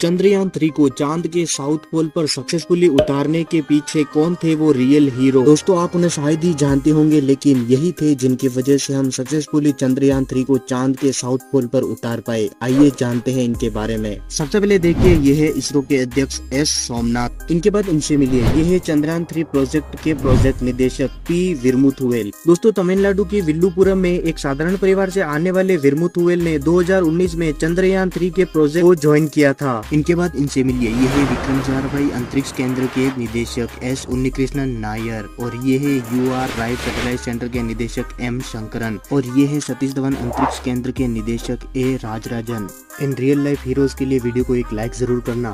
Chandrayaan three को चाँद के साउथ पोल पर सक्सेसफुली उतारने के पीछे कौन थे वो रियल हीरो दोस्तों, आप उन्हें शायद ही जानते होंगे, लेकिन यही थे जिनकी वजह से हम सक्सेसफुली चंद्रयान थ्री को चाँद के साउथ पोल पर उतार पाए। आइए जानते हैं इनके बारे में। सबसे पहले देखिए ये है इसरो के अध्यक्ष एस. सोमनाथ। इनके बाद इनसे मिलिए। ये है चंद्रयान थ्री प्रोजेक्ट के प्रोजेक्ट निदेशक पी. विरमुथुवेल। दोस्तों, तमिलनाडु के विल्लुपुरम में एक साधारण परिवार से आने वाले विरमुथुवेल ने 2019 में चंद्रयान थ्री के प्रोजेक्ट को ज्वाइन किया था। इनके बाद इनसे मिलिए, ये है विक्रम साराभाई अंतरिक्ष केंद्र के निदेशक एस उन्नीकृष्णन नायर, और ये है U R Rao satellite centre के निदेशक एम शंकरन, और ये है सतीश धवन, अंतरिक्ष केंद्र के निदेशक ए राजराजन। इन रियल लाइफ हीरोज के लिए वीडियो को एक लाइक ज़रूर करना।